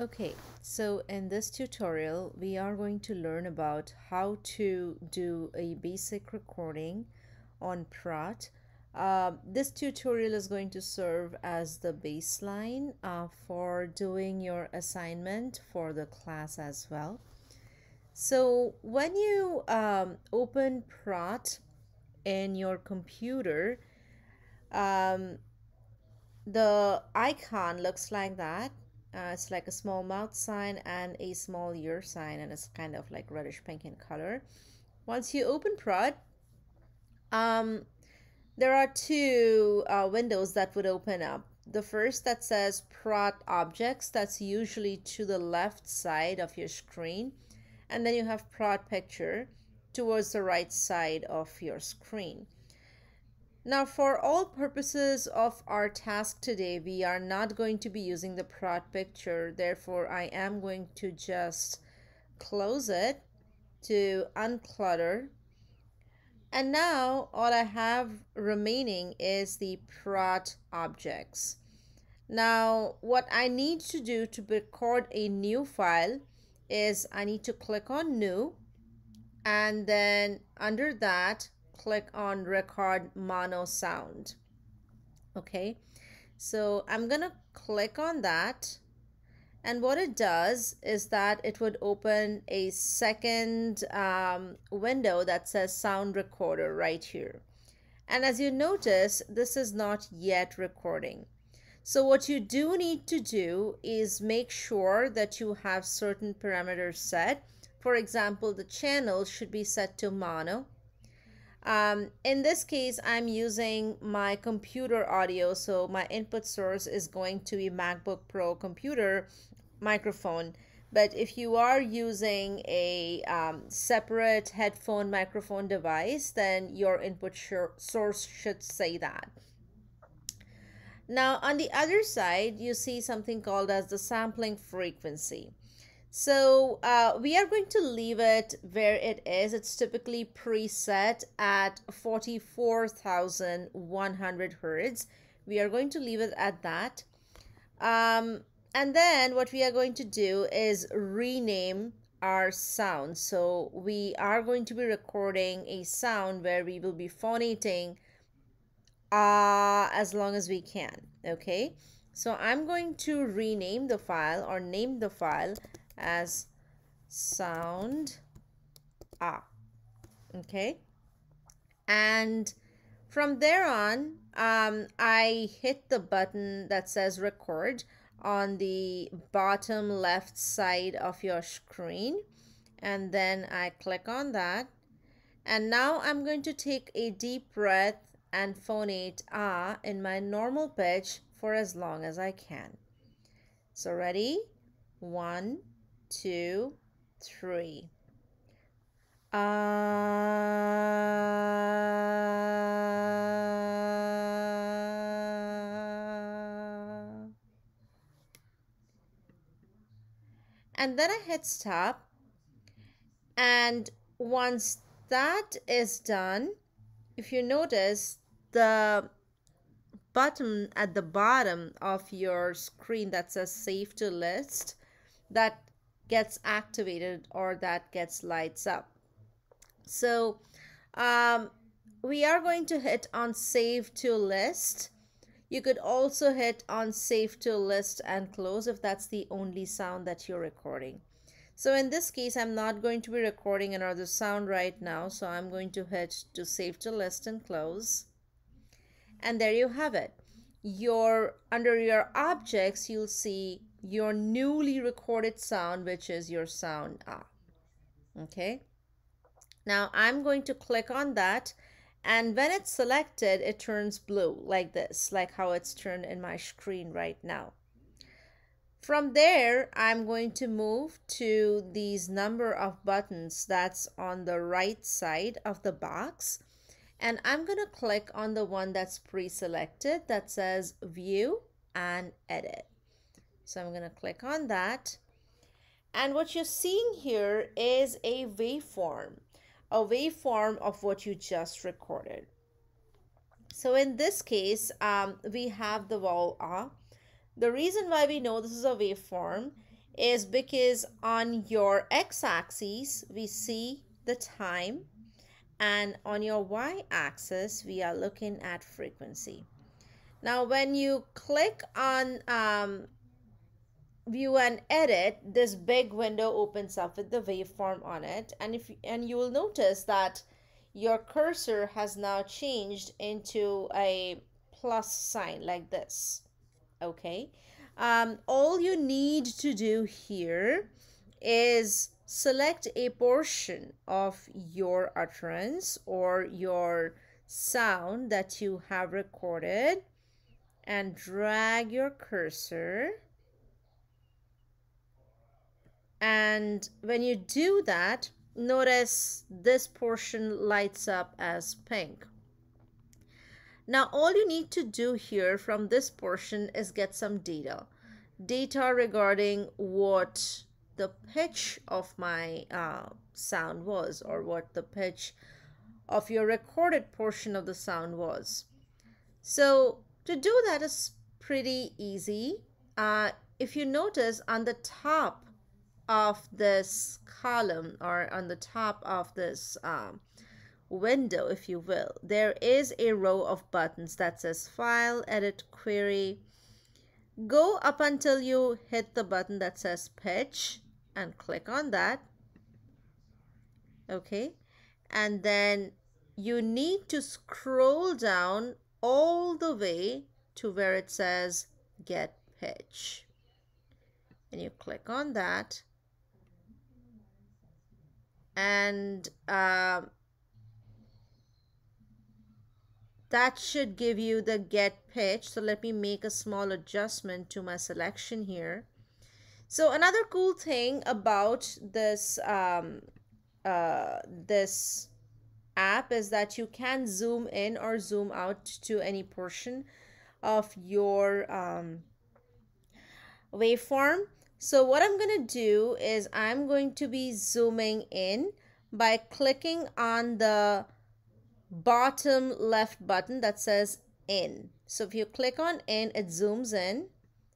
Okay, so in this tutorial, we are going to learn about how to do a basic recording on Praat. Uh, this tutorial is going to serve as the baseline uh, for doing your assignment for the class as well. So when you um, open Praat in your computer, um, the icon looks like that uh, it's like a small mouth sign and a small ear sign and it's kind of like reddish pink in color. Once you open Praat um, there are two uh, windows that would open up. The first that says Praat objects that's usually to the left side of your screen and then you have Praat picture towards the right side of your screen now for all purposes of our task today, we are not going to be using the Praat picture. Therefore, I am going to just close it to unclutter. And now all I have remaining is the Praat objects. Now what I need to do to record a new file is I need to click on new and then under that click on record mono sound. Okay? So I'm gonna click on that. And what it does is that it would open a second um, window that says sound recorder right here. And as you notice this is not yet recording. So what you do need to do is make sure that you have certain parameters set. For example the channel should be set to mono um, in this case, I'm using my computer audio, so my input source is going to be MacBook Pro computer microphone. But if you are using a um, separate headphone microphone device, then your input source should say that. Now, on the other side, you see something called as the sampling frequency. So uh, we are going to leave it where it is. It's typically preset at 44,100 hertz. We are going to leave it at that. Um, and then what we are going to do is rename our sound. So we are going to be recording a sound where we will be phonating uh, as long as we can. Okay. So I'm going to rename the file or name the file as sound ah okay and from there on um, I hit the button that says record on the bottom left side of your screen and then I click on that and now I'm going to take a deep breath and phonate ah in my normal pitch for as long as I can. So ready? One, two, three. Uh, and then I hit stop and once that is done if you notice the button at the bottom of your screen that says save to list that gets activated or that gets lights up. So um, we are going to hit on save to list. You could also hit on save to list and close if that's the only sound that you're recording. So in this case, I'm not going to be recording another sound right now. So I'm going to hit to save to list and close. And there you have it. Your Under your objects, you'll see your newly recorded sound, which is your sound ah. Okay. Now I'm going to click on that and when it's selected, it turns blue like this, like how it's turned in my screen right now. From there, I'm going to move to these number of buttons that's on the right side of the box. And I'm going to click on the one that's pre-selected that says view and edit. So I'm going to click on that. And what you're seeing here is a waveform, a waveform of what you just recorded. So in this case, um, we have the vowel ah. The reason why we know this is a waveform is because on your x-axis we see the time and on your y-axis we are looking at frequency. Now when you click on um, view and edit this big window opens up with the waveform on it. And if and you will notice that your cursor has now changed into a plus sign like this. Okay? Um, all you need to do here is select a portion of your utterance or your sound that you have recorded and drag your cursor and when you do that notice this portion lights up as pink now all you need to do here from this portion is get some data. Data regarding what the pitch of my uh, sound was or what the pitch of your recorded portion of the sound was. So to do that is pretty easy. Uh, if you notice on the top of this column or on the top of this um, window, if you will, there is a row of buttons that says File, Edit, Query. Go up until you hit the button that says Pitch and click on that. Okay. And then you need to scroll down all the way to where it says Get Pitch. And you click on that. And uh, that should give you the get pitch. So let me make a small adjustment to my selection here. So another cool thing about this um, uh, this app is that you can zoom in or zoom out to any portion of your um, waveform so what I'm going to do is I'm going to be zooming in by clicking on the bottom left button that says in. So if you click on in, it zooms in.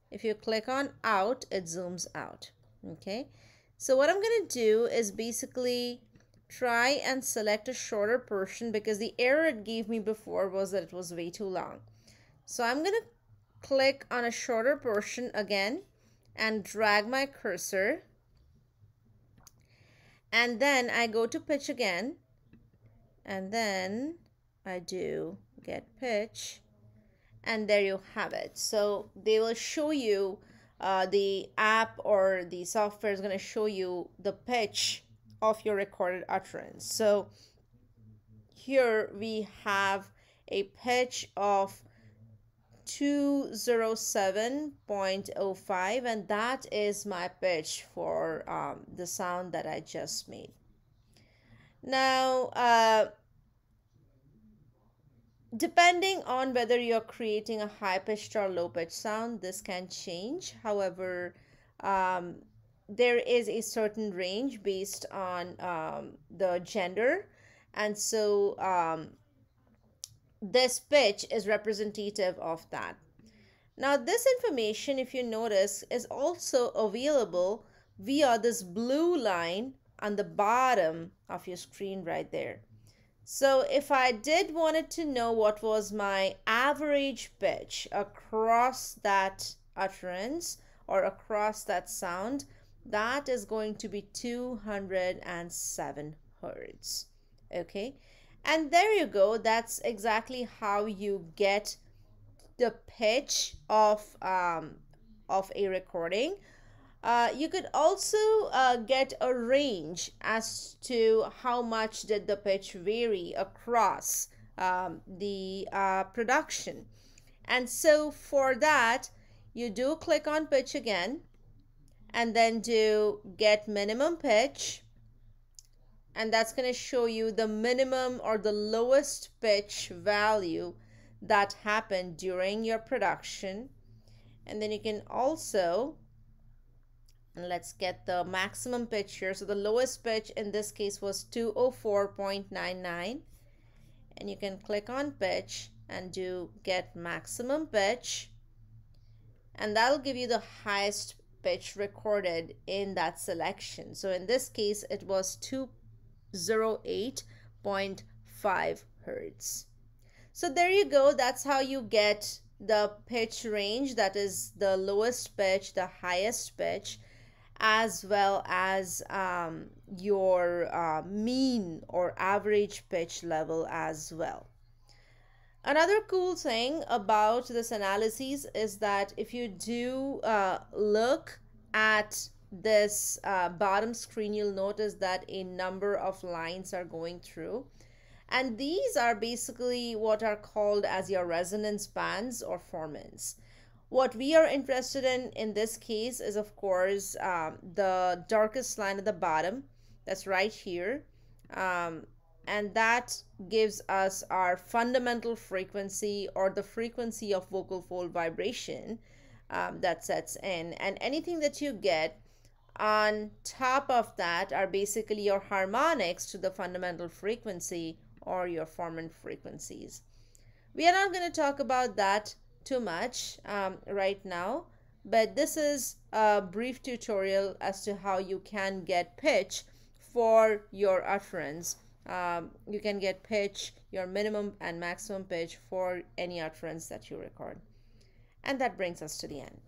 If you click on out, it zooms out. Okay. So what I'm going to do is basically try and select a shorter portion because the error it gave me before was that it was way too long. So I'm going to click on a shorter portion again and drag my cursor. And then I go to pitch again. And then I do get pitch. And there you have it. So they will show you uh, the app or the software is going to show you the pitch of your recorded utterance. So here we have a pitch of 207.05 and that is my pitch for um, the sound that I just made now, uh, depending on whether you're creating a high pitched or low pitched sound, this can change. However, um, there is a certain range based on um, the gender. And so um, this pitch is representative of that. Now, this information, if you notice, is also available via this blue line on the bottom of your screen right there. So if I did wanted to know what was my average pitch across that utterance or across that sound, that is going to be 207 hertz. Okay. And there you go. That's exactly how you get the pitch of um, of a recording uh, you could also uh, get a range as to how much did the pitch vary across um, the uh, production. And so for that, you do click on pitch again and then do get minimum pitch. And that's going to show you the minimum or the lowest pitch value that happened during your production. And then you can also and let's get the maximum pitch here. So the lowest pitch in this case was 204.99 and you can click on pitch and do get maximum pitch and that'll give you the highest pitch recorded in that selection. So in this case, it was 208.5 hertz. So there you go. That's how you get the pitch range that is the lowest pitch, the highest pitch, as well as um, your uh, mean or average pitch level as well. Another cool thing about this analysis is that if you do uh, look at this uh, bottom screen, you'll notice that a number of lines are going through. And these are basically what are called as your resonance bands or formants. What we are interested in in this case is, of course, um, the darkest line at the bottom. That's right here. Um, and that gives us our fundamental frequency or the frequency of vocal fold vibration um, that sets in and anything that you get on top of that are basically your harmonics to the fundamental frequency or your formant frequencies we are not going to talk about that too much um, right now but this is a brief tutorial as to how you can get pitch for your utterance um, you can get pitch, your minimum and maximum pitch for any utterance that you record. And that brings us to the end.